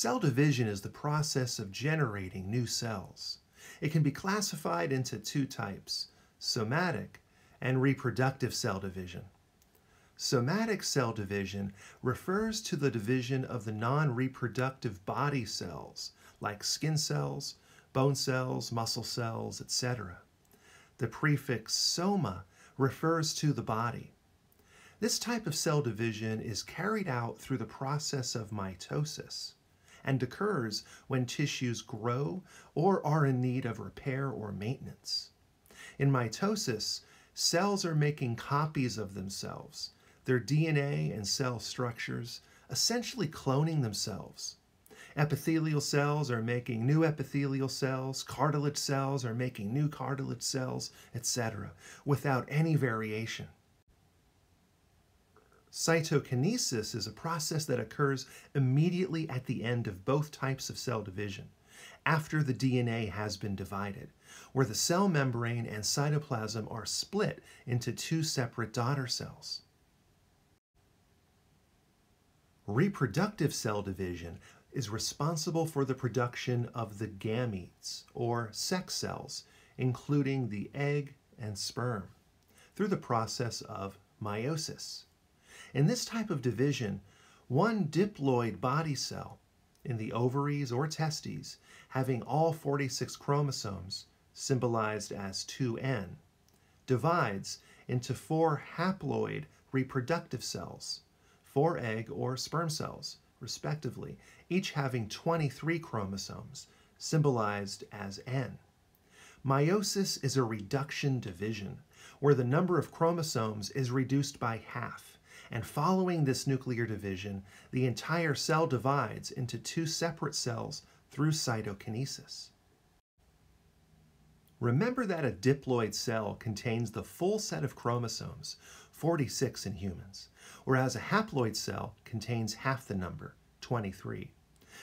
Cell division is the process of generating new cells. It can be classified into two types, somatic and reproductive cell division. Somatic cell division refers to the division of the non-reproductive body cells, like skin cells, bone cells, muscle cells, etc. The prefix soma refers to the body. This type of cell division is carried out through the process of mitosis and occurs when tissues grow or are in need of repair or maintenance. In mitosis, cells are making copies of themselves, their DNA and cell structures, essentially cloning themselves. Epithelial cells are making new epithelial cells, cartilage cells are making new cartilage cells, etc., without any variation. Cytokinesis is a process that occurs immediately at the end of both types of cell division, after the DNA has been divided, where the cell membrane and cytoplasm are split into two separate daughter cells. Reproductive cell division is responsible for the production of the gametes, or sex cells, including the egg and sperm, through the process of meiosis. In this type of division, one diploid body cell in the ovaries or testes having all 46 chromosomes, symbolized as 2N, divides into four haploid reproductive cells, four egg or sperm cells, respectively, each having 23 chromosomes, symbolized as N. Meiosis is a reduction division, where the number of chromosomes is reduced by half, and following this nuclear division, the entire cell divides into two separate cells through cytokinesis. Remember that a diploid cell contains the full set of chromosomes, 46 in humans, whereas a haploid cell contains half the number, 23.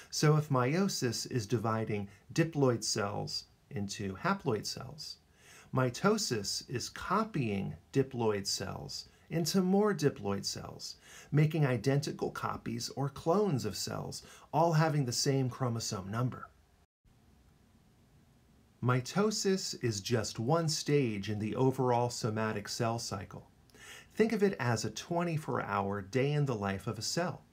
So if meiosis is dividing diploid cells into haploid cells, mitosis is copying diploid cells into more diploid cells, making identical copies or clones of cells, all having the same chromosome number. Mitosis is just one stage in the overall somatic cell cycle. Think of it as a 24-hour day in the life of a cell.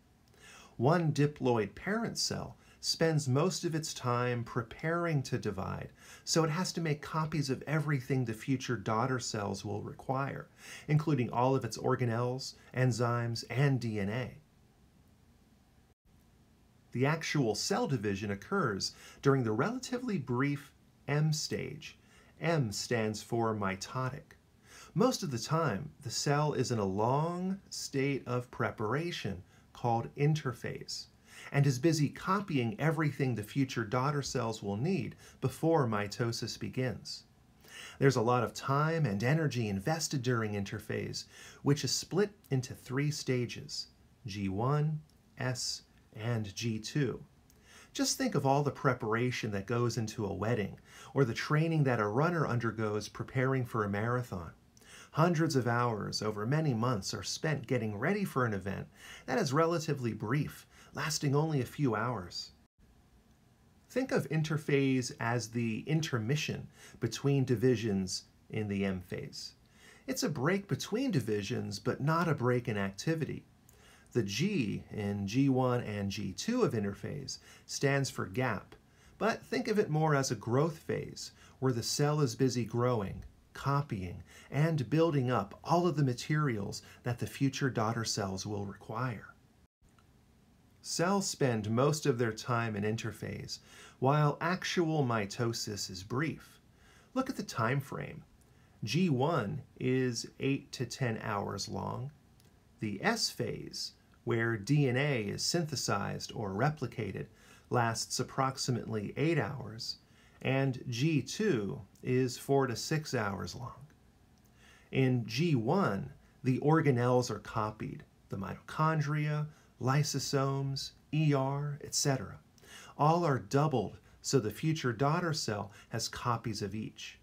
One diploid parent cell spends most of its time preparing to divide, so it has to make copies of everything the future daughter cells will require, including all of its organelles, enzymes, and DNA. The actual cell division occurs during the relatively brief M stage. M stands for mitotic. Most of the time, the cell is in a long state of preparation called interphase and is busy copying everything the future daughter cells will need before mitosis begins. There's a lot of time and energy invested during interphase, which is split into three stages, G1, S, and G2. Just think of all the preparation that goes into a wedding, or the training that a runner undergoes preparing for a marathon. Hundreds of hours over many months are spent getting ready for an event that is relatively brief lasting only a few hours. Think of interphase as the intermission between divisions in the M phase. It's a break between divisions, but not a break in activity. The G in G1 and G2 of interphase stands for gap, but think of it more as a growth phase, where the cell is busy growing, copying, and building up all of the materials that the future daughter cells will require. Cells spend most of their time in interphase, while actual mitosis is brief. Look at the time frame. G1 is 8 to 10 hours long. The S phase, where DNA is synthesized or replicated, lasts approximately 8 hours, and G2 is 4 to 6 hours long. In G1, the organelles are copied, the mitochondria, lysosomes, ER, etc. All are doubled so the future daughter cell has copies of each.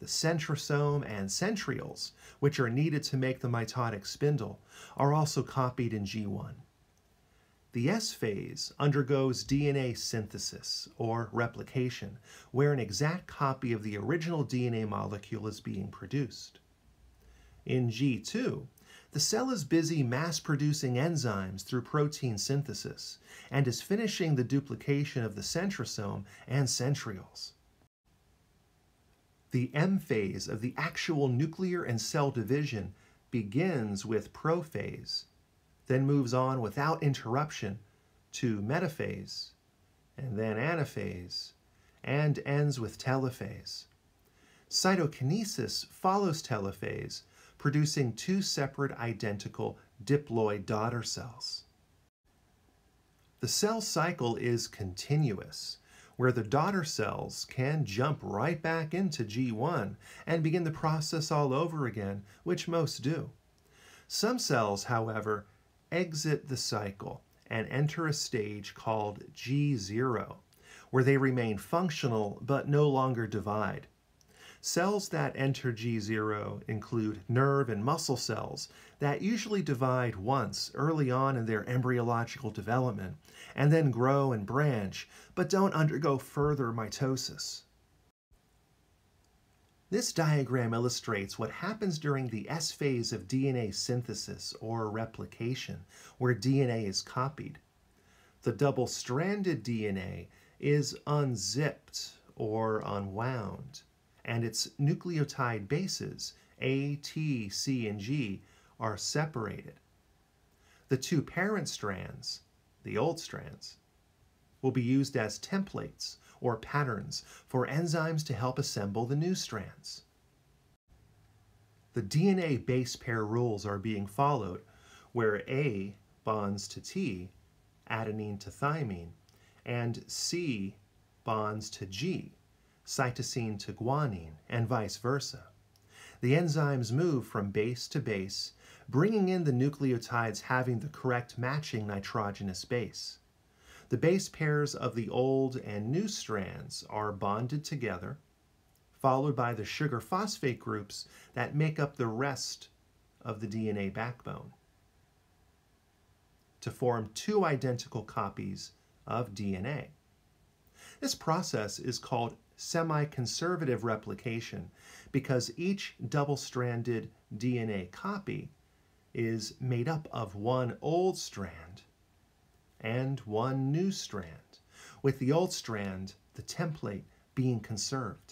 The centrosome and centrioles, which are needed to make the mitotic spindle, are also copied in G1. The S phase undergoes DNA synthesis or replication, where an exact copy of the original DNA molecule is being produced. In G2, the cell is busy mass producing enzymes through protein synthesis and is finishing the duplication of the centrosome and centrioles. The M phase of the actual nuclear and cell division begins with prophase then moves on without interruption to metaphase, and then anaphase, and ends with telophase. Cytokinesis follows telophase, producing two separate identical diploid daughter cells. The cell cycle is continuous, where the daughter cells can jump right back into G1 and begin the process all over again, which most do. Some cells, however, exit the cycle and enter a stage called G0, where they remain functional but no longer divide. Cells that enter G0 include nerve and muscle cells that usually divide once early on in their embryological development and then grow and branch but don't undergo further mitosis. This diagram illustrates what happens during the S phase of DNA synthesis or replication, where DNA is copied. The double-stranded DNA is unzipped or unwound, and its nucleotide bases, A, T, C, and G, are separated. The two parent strands, the old strands, will be used as templates or patterns for enzymes to help assemble the new strands. The DNA base pair rules are being followed, where A bonds to T, adenine to thymine, and C bonds to G, cytosine to guanine, and vice versa. The enzymes move from base to base, bringing in the nucleotides having the correct matching nitrogenous base. The base pairs of the old and new strands are bonded together, followed by the sugar phosphate groups that make up the rest of the DNA backbone to form two identical copies of DNA. This process is called semi-conservative replication because each double-stranded DNA copy is made up of one old strand and one new strand, with the old strand, the template, being conserved.